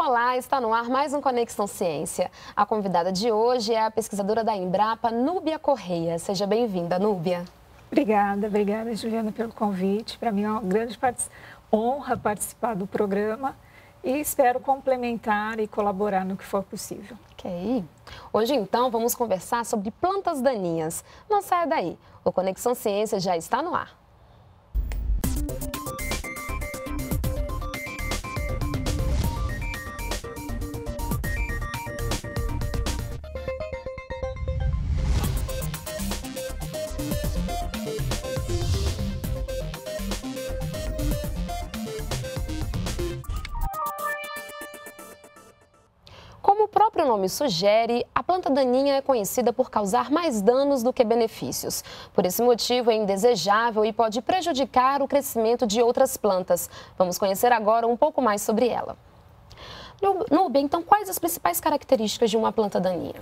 Olá, está no ar mais um Conexão Ciência. A convidada de hoje é a pesquisadora da Embrapa, Núbia Correia. Seja bem-vinda, Núbia. Obrigada, obrigada, Juliana, pelo convite. Para mim é uma grande honra participar do programa e espero complementar e colaborar no que for possível. Ok. Hoje, então, vamos conversar sobre plantas daninhas. Não saia daí. O Conexão Ciência já está no ar. Próprio nome sugere, a planta daninha é conhecida por causar mais danos do que benefícios. Por esse motivo, é indesejável e pode prejudicar o crescimento de outras plantas. Vamos conhecer agora um pouco mais sobre ela. Nubia, então, quais as principais características de uma planta daninha?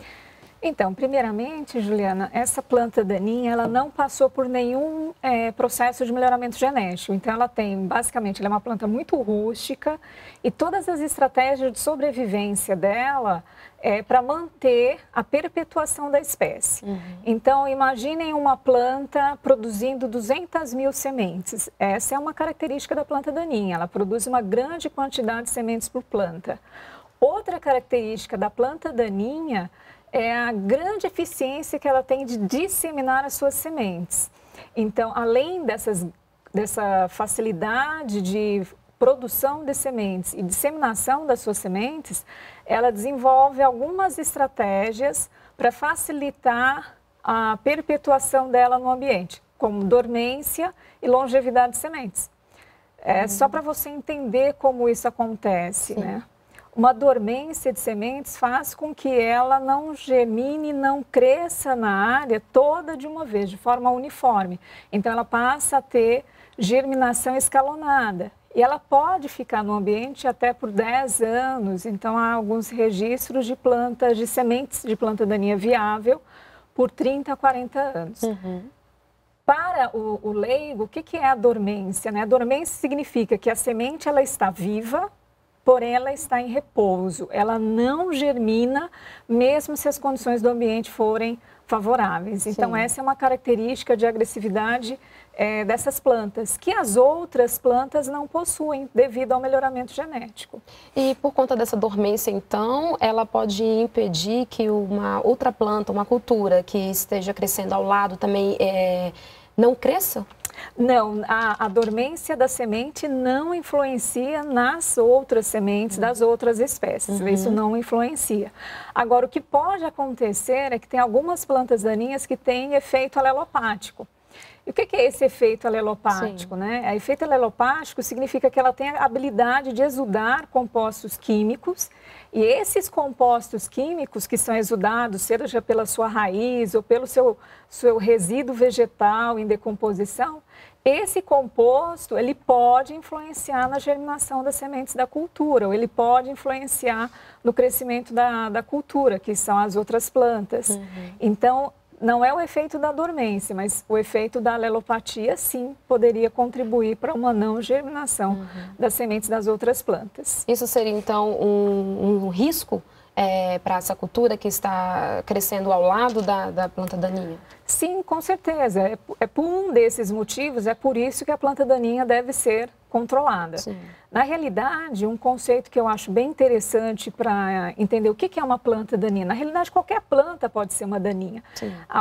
Então, primeiramente, Juliana, essa planta daninha, ela não passou por nenhum é, processo de melhoramento genético. Então, ela tem, basicamente, ela é uma planta muito rústica e todas as estratégias de sobrevivência dela é para manter a perpetuação da espécie. Uhum. Então, imaginem uma planta produzindo 200 mil sementes. Essa é uma característica da planta daninha, ela produz uma grande quantidade de sementes por planta. Outra característica da planta daninha é a grande eficiência que ela tem de disseminar as suas sementes. Então, além dessas, dessa facilidade de produção de sementes e disseminação das suas sementes, ela desenvolve algumas estratégias para facilitar a perpetuação dela no ambiente, como dormência e longevidade de sementes. É uhum. só para você entender como isso acontece, Sim. né? Uma dormência de sementes faz com que ela não germine, não cresça na área toda de uma vez, de forma uniforme. Então, ela passa a ter germinação escalonada. E ela pode ficar no ambiente até por 10 anos. Então, há alguns registros de plantas, de sementes de planta daninha viável por 30 a 40 anos. Uhum. Para o, o leigo, o que, que é a dormência? Né? A dormência significa que a semente ela está viva, porém ela está em repouso. Ela não germina, mesmo se as condições do ambiente forem favoráveis. Então, Sim. essa é uma característica de agressividade é, dessas plantas, que as outras plantas não possuem devido ao melhoramento genético. E por conta dessa dormência, então, ela pode impedir que uma outra planta, uma cultura que esteja crescendo ao lado também é, não cresça? Não, a, a, dormência da semente não influencia nas outras sementes das outras espécies. Uhum. Isso não influencia. Agora, o que pode acontecer é que tem algumas plantas daninhas que têm efeito alelopático. E o que é esse efeito alelopático? Né? O efeito alelopático significa que ela tem a habilidade de exudar compostos químicos e esses compostos químicos que são exudados, seja pela sua raiz ou pelo seu, seu resíduo vegetal em decomposição, esse composto ele pode influenciar na germinação das sementes da cultura, ou ele pode influenciar no crescimento da, da cultura, que são as outras plantas. Uhum. Então, não é o efeito da dormência, mas o efeito da alelopatia, sim, poderia contribuir para uma não germinação uhum. das sementes das outras plantas. Isso seria, então, um, um risco é, para essa cultura que está crescendo ao lado da, da planta daninha? Sim, com certeza. É, é, por um desses motivos, é por isso que a planta daninha deve ser controlada. Sim. Na realidade, um conceito que eu acho bem interessante para entender o que é uma planta daninha. Na realidade, qualquer planta pode ser uma daninha.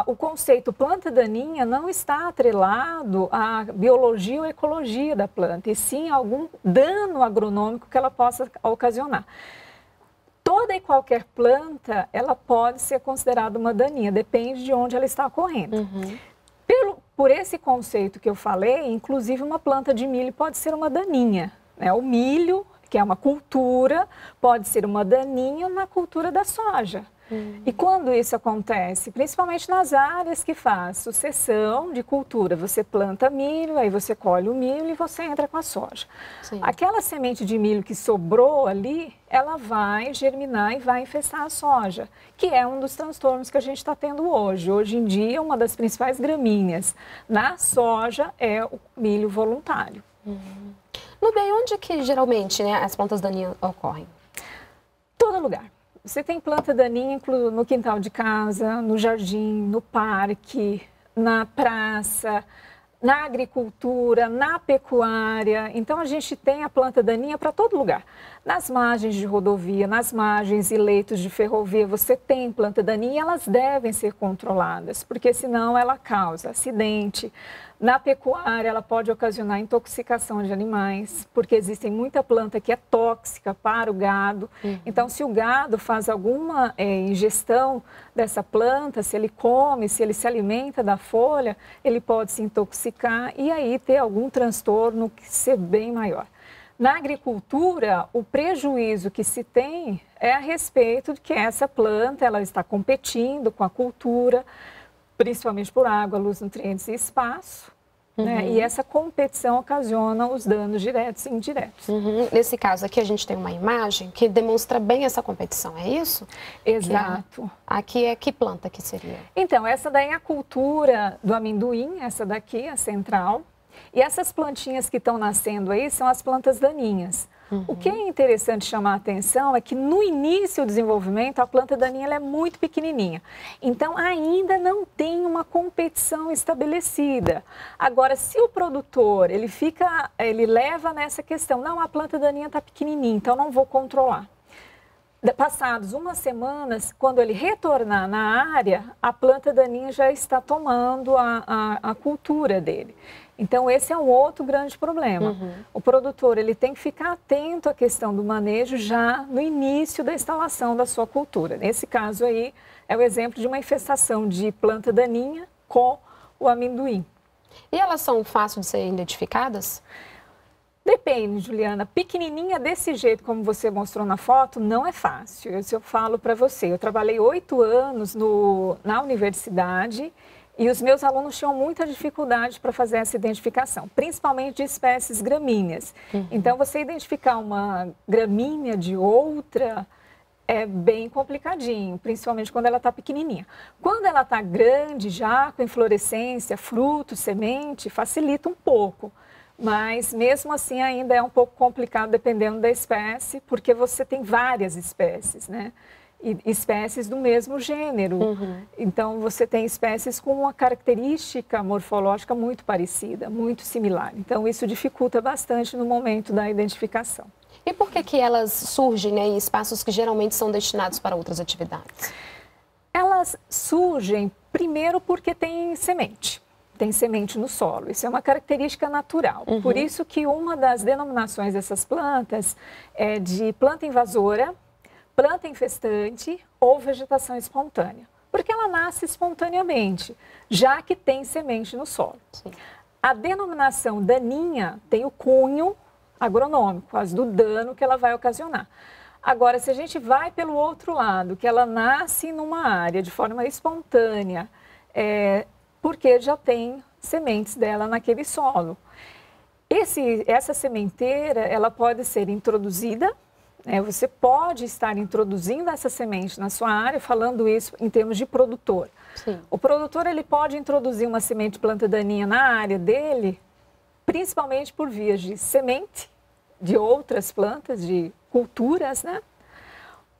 O conceito planta daninha não está atrelado à biologia ou ecologia da planta, e sim a algum dano agronômico que ela possa ocasionar toda e qualquer planta, ela pode ser considerada uma daninha, depende de onde ela está ocorrendo. Uhum. Pelo, por esse conceito que eu falei, inclusive uma planta de milho pode ser uma daninha. Né? O milho, que é uma cultura, pode ser uma daninha na cultura da soja. E quando isso acontece? Principalmente nas áreas que faz sucessão de cultura. Você planta milho, aí você colhe o milho e você entra com a soja. Sim. Aquela semente de milho que sobrou ali, ela vai germinar e vai infestar a soja, que é um dos transtornos que a gente está tendo hoje. Hoje em dia, uma das principais gramíneas na soja é o milho voluntário. Uhum. No bem, onde que geralmente né, as plantas daninhas ocorrem? lugar. Você tem planta daninha no quintal de casa, no jardim, no parque, na praça, na agricultura, na pecuária. Então a gente tem a planta daninha para todo lugar. Nas margens de rodovia, nas margens e leitos de ferrovia, você tem planta daninha elas devem ser controladas, porque senão ela causa acidente, na pecuária, ela pode ocasionar intoxicação de animais, porque existe muita planta que é tóxica para o gado. Uhum. Então, se o gado faz alguma é, ingestão dessa planta, se ele come, se ele se alimenta da folha, ele pode se intoxicar e aí ter algum transtorno que ser bem maior. Na agricultura, o prejuízo que se tem é a respeito de que essa planta ela está competindo com a cultura, principalmente por água, luz, nutrientes e espaço. Né? Uhum. Né? E essa competição ocasiona os danos diretos e indiretos. Uhum. Nesse caso aqui, a gente tem uma imagem que demonstra bem essa competição, é isso? Exato. É, aqui é que planta que seria? Então, essa daí é a cultura do amendoim, essa daqui, a central. E essas plantinhas que estão nascendo aí são as plantas daninhas. Uhum. O que é interessante chamar a atenção é que no início do desenvolvimento a planta daninha é muito pequenininha. Então ainda não tem uma competição estabelecida. Agora, se o produtor ele fica, ele leva nessa questão, não, a planta daninha está pequenininha, então não vou controlar. Passados umas semanas, quando ele retornar na área, a planta daninha já está tomando a, a, a cultura dele. Então, esse é um outro grande problema. Uhum. O produtor ele tem que ficar atento à questão do manejo já no início da instalação da sua cultura. Nesse caso aí, é o exemplo de uma infestação de planta daninha com o amendoim. E elas são fáceis de serem identificadas? Depende, Juliana. Pequenininha desse jeito, como você mostrou na foto, não é fácil. Eu, eu falo para você, eu trabalhei oito anos no, na universidade e os meus alunos tinham muita dificuldade para fazer essa identificação, principalmente de espécies gramíneas. Uhum. Então, você identificar uma gramínea de outra é bem complicadinho, principalmente quando ela está pequenininha. Quando ela está grande, já com inflorescência, fruto, semente, facilita um pouco. Mas mesmo assim ainda é um pouco complicado dependendo da espécie, porque você tem várias espécies, né? espécies do mesmo gênero. Uhum. Então, você tem espécies com uma característica morfológica muito parecida, muito similar. Então, isso dificulta bastante no momento da identificação. E por que, que elas surgem né, em espaços que geralmente são destinados para outras atividades? Elas surgem, primeiro, porque tem semente. Tem semente no solo. Isso é uma característica natural. Uhum. Por isso que uma das denominações dessas plantas é de planta invasora, planta infestante ou vegetação espontânea, porque ela nasce espontaneamente, já que tem semente no solo. Sim. A denominação daninha tem o cunho agronômico, as do dano que ela vai ocasionar. Agora, se a gente vai pelo outro lado, que ela nasce numa área de forma espontânea, é, porque já tem sementes dela naquele solo. Esse, essa sementeira, ela pode ser introduzida é, você pode estar introduzindo essa semente na sua área, falando isso em termos de produtor. Sim. O produtor ele pode introduzir uma semente planta daninha na área dele, principalmente por vias de semente de outras plantas, de culturas, né?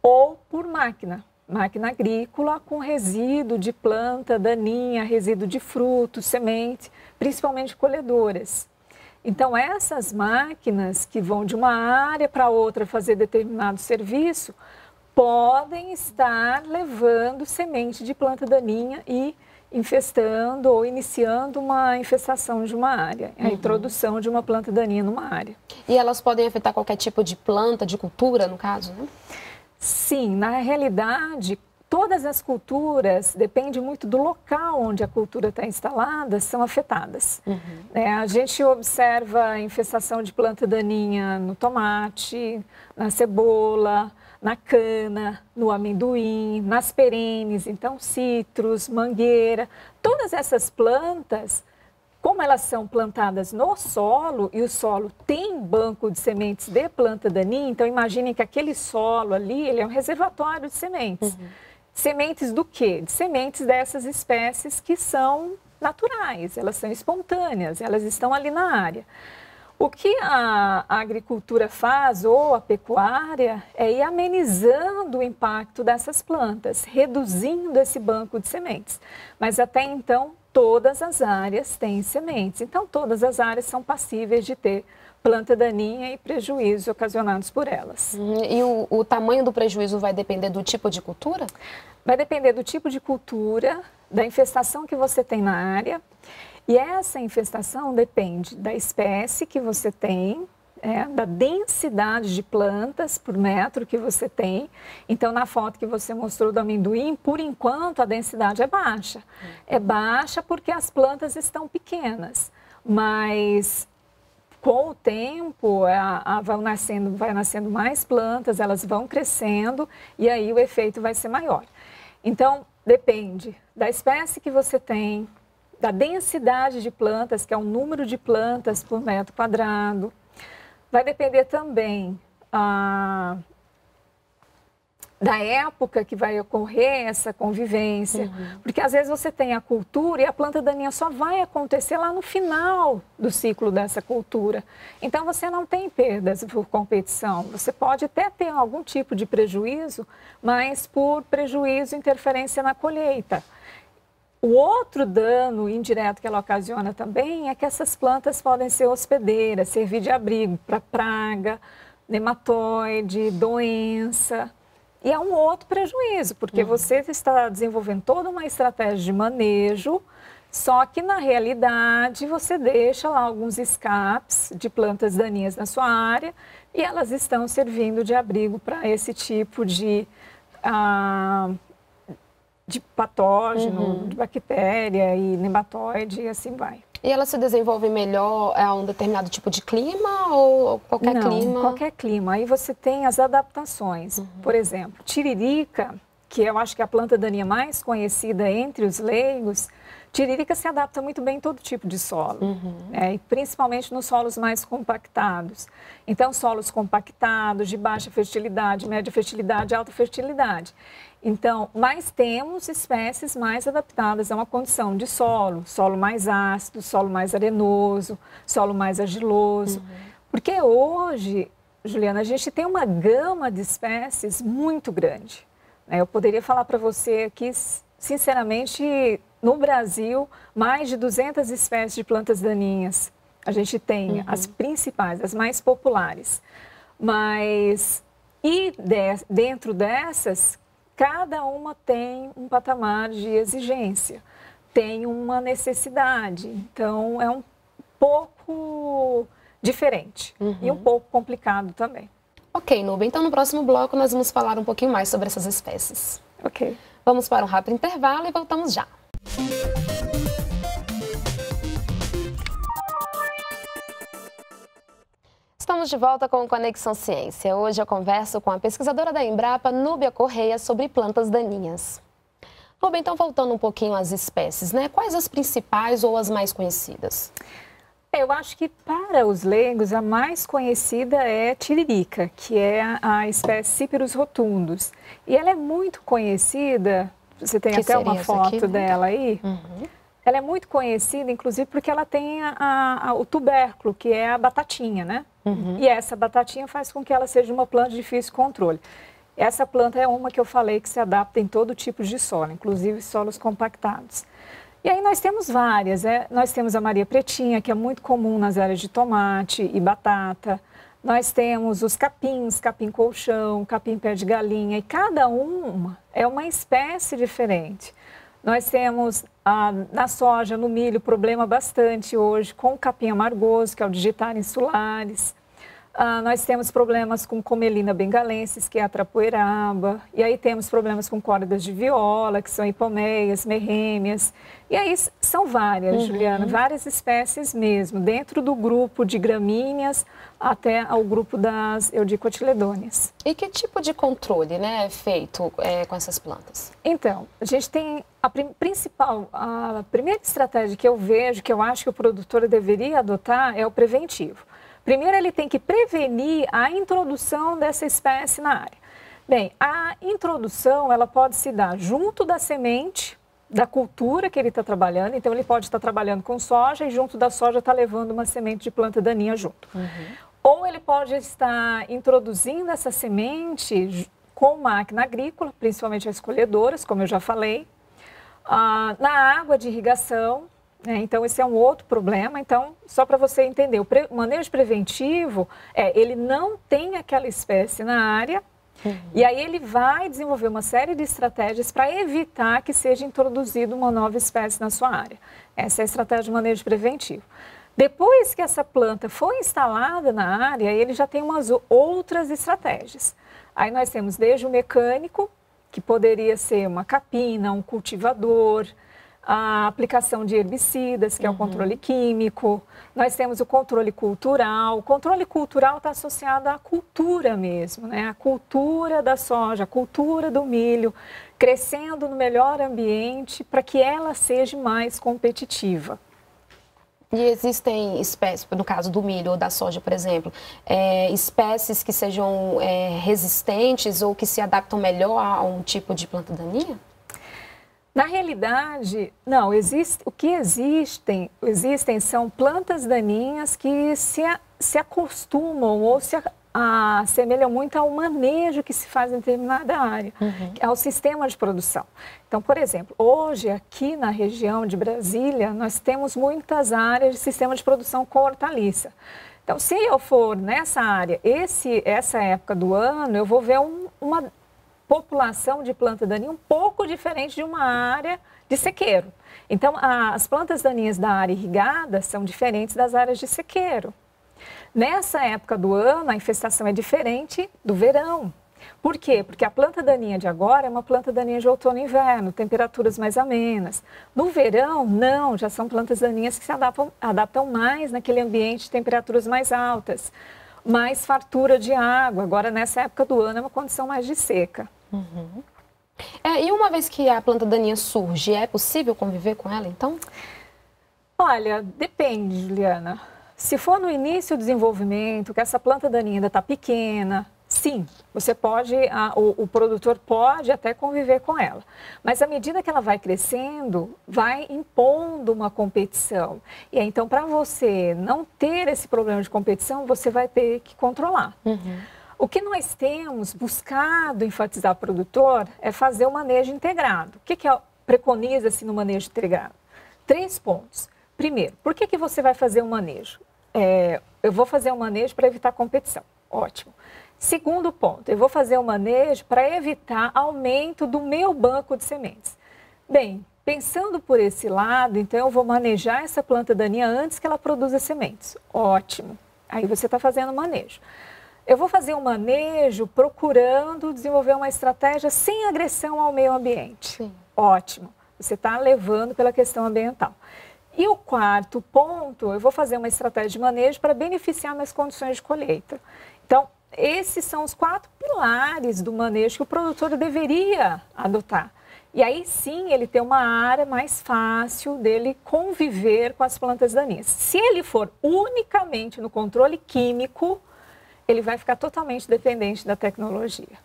Ou por máquina, máquina agrícola com resíduo de planta daninha, resíduo de frutos, semente, principalmente colhedoras. Então, essas máquinas que vão de uma área para outra fazer determinado serviço, podem estar levando semente de planta daninha e infestando ou iniciando uma infestação de uma área, a uhum. introdução de uma planta daninha numa área. E elas podem afetar qualquer tipo de planta, de cultura, no caso, né? Sim, na realidade, todas as culturas, depende muito do local onde a cultura está instalada, são afetadas. Uhum. É, a gente observa a infestação de planta daninha no tomate, na cebola, na cana, no amendoim, nas perenes, então citros, mangueira, todas essas plantas, como elas são plantadas no solo e o solo tem banco de sementes de planta daninha, então imaginem que aquele solo ali, ele é um reservatório de sementes. Uhum. Sementes do quê? De sementes dessas espécies que são naturais, elas são espontâneas, elas estão ali na área. O que a, a agricultura faz, ou a pecuária, é ir amenizando o impacto dessas plantas, reduzindo esse banco de sementes. Mas até então, todas as áreas têm sementes. Então, todas as áreas são passíveis de ter planta daninha e prejuízos ocasionados por elas. Uhum. E o, o, tamanho do prejuízo vai depender do tipo de cultura? Vai depender do tipo de cultura, da infestação que você tem na área. E essa infestação depende da espécie que você tem, é, da densidade de plantas por metro que você tem. Então, na foto que você mostrou do amendoim, por enquanto a densidade é baixa. É baixa porque as plantas estão pequenas, mas com o tempo a, a, vão nascendo, vai nascendo mais plantas, elas vão crescendo e aí o efeito vai ser maior. Então, depende da espécie que você tem, da densidade de plantas, que é o número de plantas por metro quadrado. Vai depender também ah, da época que vai ocorrer essa convivência, uhum. porque às vezes você tem a cultura e a planta daninha só vai acontecer lá no final do ciclo dessa cultura. Então você não tem perdas por competição, você pode até ter algum tipo de prejuízo, mas por prejuízo interferência na colheita. O outro dano indireto que ela ocasiona também é que essas plantas podem ser hospedeiras, servir de abrigo para praga, nematóide, doença. E é um outro prejuízo, porque uhum. você está desenvolvendo toda uma estratégia de manejo, só que na realidade você deixa lá alguns escapes de plantas daninhas na sua área e elas estão servindo de abrigo para esse tipo de ah, de patógeno, uhum. de bactéria e nematóide e assim vai. E ela se desenvolve melhor a um determinado tipo de clima ou qualquer Não, clima? qualquer clima. Aí você tem as adaptações. Uhum. Por exemplo, tiririca, que eu acho que é a planta daninha mais conhecida entre os leigos, tiririca se adapta muito bem em todo tipo de solo, uhum. é, e principalmente nos solos mais compactados. Então, solos compactados, de baixa fertilidade, média fertilidade, alta fertilidade. Então, mas temos espécies mais adaptadas a uma condição de solo, solo mais ácido, solo mais arenoso, solo mais argiloso. Uhum. Porque hoje, Juliana, a gente tem uma gama de espécies muito grande. Né? Eu poderia falar para você aqui, sinceramente, no Brasil, mais de 200 espécies de plantas daninhas. A gente tem uhum. as principais, as mais populares. Mas, e de, dentro dessas, cada uma tem um patamar de exigência, tem uma necessidade. Então, é um pouco diferente uhum. e um pouco complicado também. Ok, Nuba. Então, no próximo bloco, nós vamos falar um pouquinho mais sobre essas espécies. Ok. Vamos para um rápido intervalo e voltamos já. Estamos de volta com Conexão Ciência. Hoje eu converso com a pesquisadora da Embrapa, Núbia Correia, sobre plantas daninhas. Rubem, então voltando um pouquinho às espécies, né? Quais as principais ou as mais conhecidas? Eu acho que para os leigos a mais conhecida é tiririca, que é a espécie Cíperus rotundus. E ela é muito conhecida, você tem que até uma foto aqui, né? dela aí. Uhum. Ela é muito conhecida, inclusive, porque ela tem a, a, o tubérculo, que é a batatinha, né? Uhum. E essa batatinha faz com que ela seja uma planta de difícil controle. Essa planta é uma que eu falei que se adapta em todo tipo de solo, inclusive solos compactados. E aí nós temos várias. É, nós temos a Maria Pretinha, que é muito comum nas áreas de tomate e batata. Nós temos os capins, capim colchão, capim pé de galinha, e cada uma é uma espécie diferente. Nós temos na soja, no milho, problema bastante hoje com o capim amargoso, que é o digitar insulares. Ah, nós temos problemas com comelina bengalensis, que é a trapoeraba. E aí temos problemas com cordas de viola, que são hipomeias, merrêmias. E aí são várias, uhum. Juliana, várias espécies mesmo, dentro do grupo de gramíneas até ao grupo das eudicotiledôneas. E que tipo de controle né, é feito é, com essas plantas? Então, a gente tem a principal, a primeira estratégia que eu vejo, que eu acho que o produtor deveria adotar, é o preventivo. Primeiro, ele tem que prevenir a introdução dessa espécie na área. Bem, a introdução ela pode se dar junto da semente da cultura que ele está trabalhando. Então, ele pode estar trabalhando com soja e junto da soja está levando uma semente de planta daninha junto. Uhum. Ou ele pode estar introduzindo essa semente com máquina agrícola, principalmente as colhedoras, como eu já falei, ah, na água de irrigação. Né? Então, esse é um outro problema. Então, só para você entender, o, o manejo preventivo é ele não tem aquela espécie na área, Uhum. E aí ele vai desenvolver uma série de estratégias para evitar que seja introduzida uma nova espécie na sua área. Essa é a estratégia de manejo preventivo. Depois que essa planta foi instalada na área, ele já tem umas outras estratégias. Aí nós temos desde o mecânico, que poderia ser uma capina, um cultivador, a aplicação de herbicidas, que é o uhum. controle químico. Nós temos o controle cultural. O controle cultural está associado à cultura mesmo, né? A cultura da soja, a cultura do milho, crescendo no melhor ambiente para que ela seja mais competitiva. E existem espécies, no caso do milho ou da soja, por exemplo, é, espécies que sejam é, resistentes ou que se adaptam melhor a um tipo de planta daninha? Na realidade, não, existe, o que existem, existem são plantas daninhas que se, se acostumam ou se assemelham muito ao manejo que se faz em determinada área, uhum. ao sistema de produção. Então, por exemplo, hoje aqui na região de Brasília, nós temos muitas áreas de sistema de produção com hortaliça. Então, se eu for nessa área, esse, essa época do ano, eu vou ver um, uma população de planta daninha um pouco diferente de uma área de sequeiro. Então, a, as plantas daninhas da área irrigada são diferentes das áreas de sequeiro. Nessa época do ano, a infestação é diferente do verão. Por quê? Porque a planta daninha de agora é uma planta daninha de outono e inverno, temperaturas mais amenas. No verão, não, já são plantas daninhas que se adaptam, adaptam mais naquele ambiente de temperaturas mais altas, mais fartura de água. Agora, nessa época do ano, é uma condição mais de seca. Uhum. É, e uma vez que a planta daninha surge, é possível conviver com ela, então? Olha, depende, Juliana. Se for no início do desenvolvimento, que essa planta daninha ainda está pequena, sim, você pode, a, o, o, produtor pode até conviver com ela. Mas à medida que ela vai crescendo, vai impondo uma competição. E aí, então, para você não ter esse problema de competição, você vai ter que controlar. Uhum. O que nós temos buscado enfatizar produtor é fazer o manejo integrado. O que, que é, preconiza-se no manejo integrado? Três pontos. Primeiro, por que, que você vai fazer o um manejo? É, eu vou fazer um manejo para evitar competição. Ótimo. Segundo ponto, eu vou fazer um manejo para evitar aumento do meu banco de sementes. Bem, pensando por esse lado, então eu vou manejar essa planta daninha antes que ela produza sementes. Ótimo. Aí você está fazendo manejo. Eu vou fazer um manejo procurando desenvolver uma estratégia sem agressão ao meio ambiente. Sim. Ótimo. Você está levando pela questão ambiental. E o quarto ponto, eu vou fazer uma estratégia de manejo para beneficiar minhas condições de colheita. Então, esses são os quatro pilares do manejo que o produtor deveria adotar. E aí sim ele tem uma área mais fácil dele conviver com as plantas daninhas. Se ele for unicamente no controle químico, ele vai ficar totalmente dependente da tecnologia.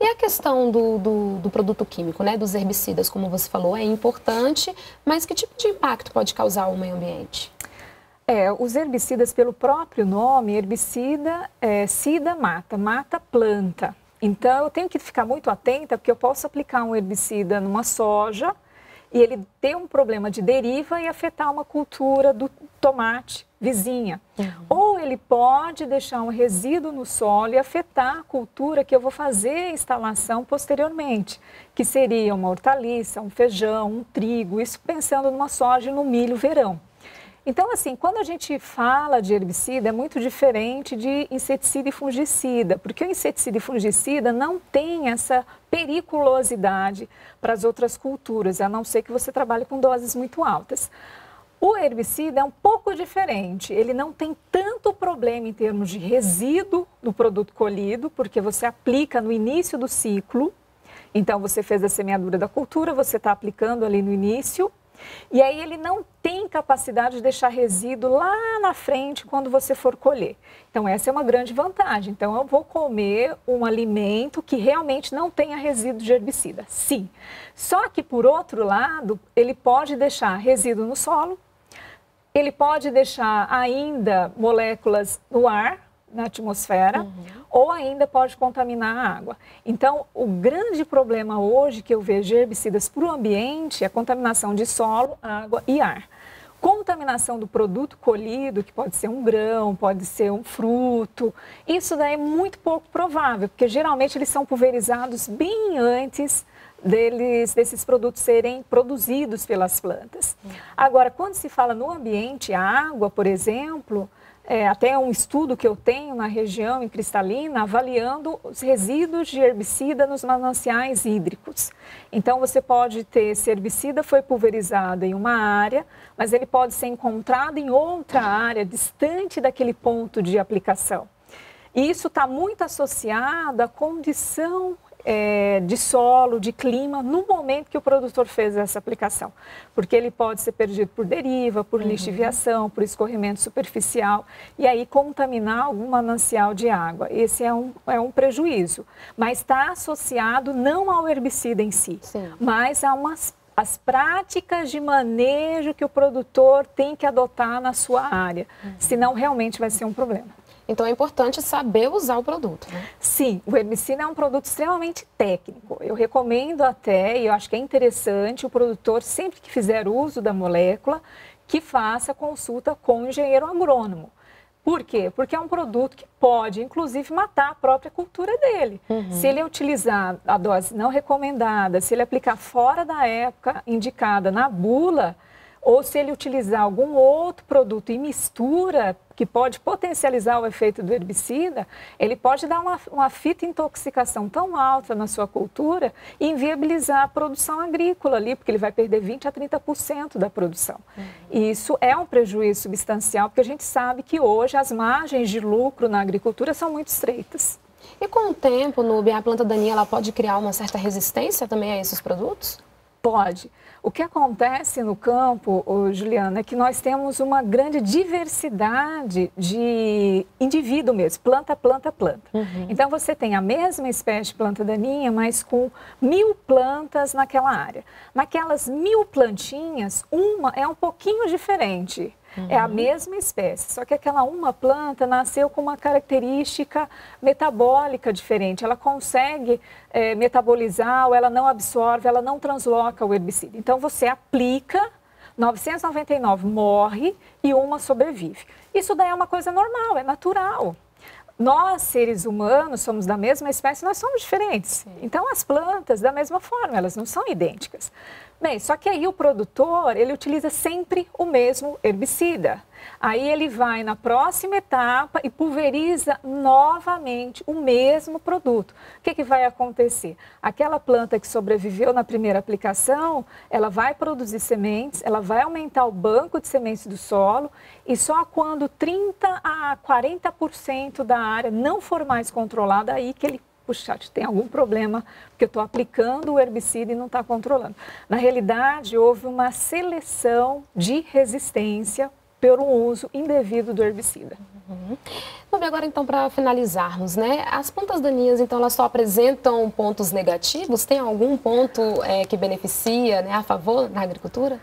E a questão do, do, do, produto químico, né, dos herbicidas, como você falou, é importante, mas que tipo de impacto pode causar ao meio ambiente? É, os herbicidas, pelo próprio nome, herbicida, é, sida mata, mata planta. Então, eu tenho que ficar muito atenta, porque eu posso aplicar um herbicida numa soja e ele ter um problema de deriva e afetar uma cultura do tomate vizinha. Uhum. Ou ele pode deixar um resíduo no solo e afetar a cultura que eu vou fazer a instalação posteriormente, que seria uma hortaliça, um feijão, um trigo, isso pensando numa soja e no milho verão. Então, assim, quando a gente fala de herbicida, é muito diferente de inseticida e fungicida, porque o inseticida e fungicida não tem essa periculosidade para as outras culturas, a não ser que você trabalhe com doses muito altas. O herbicida é um pouco diferente, ele não tem tanto problema em termos de resíduo no produto colhido, porque você aplica no início do ciclo, então você fez a semeadura da cultura, você está aplicando ali no início, E aí ele não tem capacidade de deixar resíduo lá na frente quando você for colher. Então essa é uma grande vantagem. Então eu vou comer um alimento que realmente não tenha resíduo de herbicida. Sim. Só que por outro lado, ele pode deixar resíduo no solo, ele pode deixar ainda moléculas no ar, na atmosfera, uhum. ou ainda pode contaminar a água. Então, o grande problema hoje que eu vejo de herbicidas para o ambiente é a contaminação de solo, água e ar. Contaminação do produto colhido, que pode ser um grão, pode ser um fruto, isso daí é muito pouco provável, porque geralmente eles são pulverizados bem antes deles, desses produtos serem produzidos pelas plantas. Uhum. Agora, quando se fala no ambiente, a água, por exemplo, é, até um estudo que eu tenho na região, em Cristalina, avaliando os resíduos de herbicida nos mananciais hídricos. Então, você pode ter esse herbicida foi pulverizado em uma área, mas ele pode ser encontrado em outra área, distante daquele ponto de aplicação. E isso está muito associado à condição é, de solo, de clima, no momento que o produtor fez essa aplicação. Porque ele pode ser perdido por deriva, por uhum. lixiviação, por escorrimento superficial, e aí contaminar algum manancial de água. Esse é um, é um prejuízo. Mas está associado não ao herbicida em si, Sim. mas a umas as práticas de manejo que o produtor tem que adotar na sua área, uhum. senão realmente vai ser um problema. Então é importante saber usar o produto. Né? Sim, o herbicida é um produto extremamente técnico. Eu recomendo até, e eu acho que é interessante, o produtor, sempre que fizer uso da molécula, que faça consulta com o engenheiro agrônomo. Por quê? Porque é um produto que pode, inclusive, matar a própria cultura dele. Uhum. Se ele utilizar a dose não recomendada, se ele aplicar fora da época indicada na bula, ou se ele utilizar algum outro produto em mistura que pode potencializar o efeito do herbicida, ele pode dar uma, uma fitointoxicação tão alta na sua cultura e inviabilizar a produção agrícola ali, porque ele vai perder 20 a 30% da produção. Uhum. E isso é um prejuízo substancial, porque a gente sabe que hoje as margens de lucro na agricultura são muito estreitas. E com o tempo, Nubia, a planta daninha ela pode criar uma certa resistência também a esses produtos? Pode. O que acontece no campo, Juliana, é que nós temos uma grande diversidade de indivíduo mesmo, planta, planta, planta. Uhum. Então você tem a mesma espécie de planta daninha, mas com mil plantas naquela área. Naquelas mil plantinhas, uma é um pouquinho diferente. Uhum. É a uhum. mesma espécie, só que aquela uma planta nasceu com uma característica metabólica diferente. Ela consegue é, metabolizar, ou ela não absorve, ela não transloca o herbicida. Então você aplica, 999 morre e uma sobrevive. Isso daí é uma coisa normal, é natural nós, seres humanos, somos da mesma espécie, nós somos diferentes. Então, as plantas, da mesma forma, elas não são idênticas. Bem, só que aí o produtor, ele utiliza sempre o mesmo herbicida. Aí ele vai na próxima etapa e pulveriza novamente o mesmo produto. O que, que vai acontecer? Aquela planta que sobreviveu na primeira aplicação, ela vai produzir sementes, ela vai aumentar o banco de sementes do solo e só quando 30 a 40% da área não for mais controlada, aí que ele puxa, tem algum problema, porque eu estou aplicando o herbicida e não está controlando. Na realidade, houve uma seleção de resistência um uso indevido do herbicida. Uhum. Agora então para finalizarmos, né? As plantas daninhas, então, elas só apresentam pontos negativos? Tem algum ponto é, que beneficia, né, a favor na agricultura?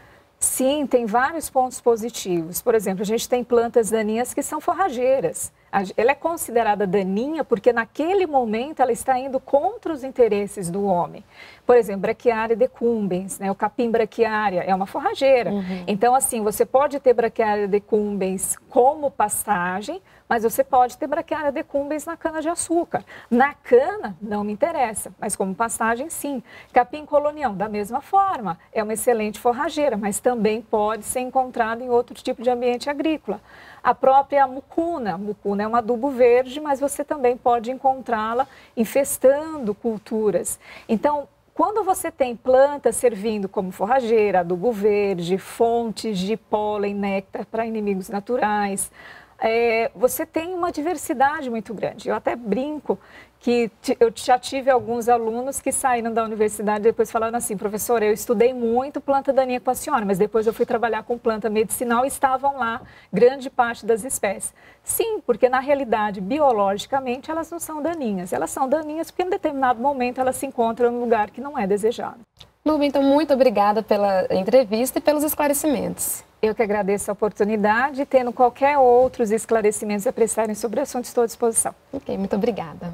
Sim, tem vários pontos positivos. Por exemplo, a gente tem plantas daninhas que são forrageiras. Ela é considerada daninha porque naquele momento ela está indo contra os interesses do homem. Por exemplo, braquiária decumbens, né? o capim braquiária é uma forrageira. Uhum. Então, assim, você pode ter braquiária decumbens como pastagem, mas você pode ter braquiária decumbens na cana-de-açúcar. Na cana, não me interessa, mas como pastagem, sim. Capim colonião, da mesma forma, é uma excelente forrageira, mas também pode ser encontrada em outro tipo de ambiente agrícola. A própria mucuna, mucuna é um adubo verde, mas você também pode encontrá-la infestando culturas. Então, quando você tem plantas servindo como forrageira, adubo verde, fontes de pólen, néctar para inimigos naturais, é, você tem uma diversidade muito grande. Eu até brinco que eu já tive alguns alunos que saíram da universidade depois falando assim, professora, eu estudei muito planta daninha com a senhora, mas depois eu fui trabalhar com planta medicinal e estavam lá grande parte das espécies. Sim, porque na realidade, biologicamente, elas não são daninhas. Elas são daninhas porque em determinado momento elas se encontram em um lugar que não é desejado. Luba, então muito obrigada pela entrevista e pelos esclarecimentos. Eu que agradeço a oportunidade tendo qualquer outros esclarecimentos a prestarem sobre o assunto, estou à disposição. Ok, muito obrigada.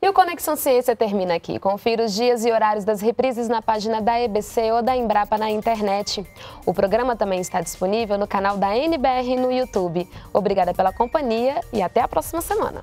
E o Conexão Ciência termina aqui. Confira os dias e horários das reprises na página da EBC ou da Embrapa na internet. O programa também está disponível no canal da NBR no YouTube. Obrigada pela companhia e até a próxima semana.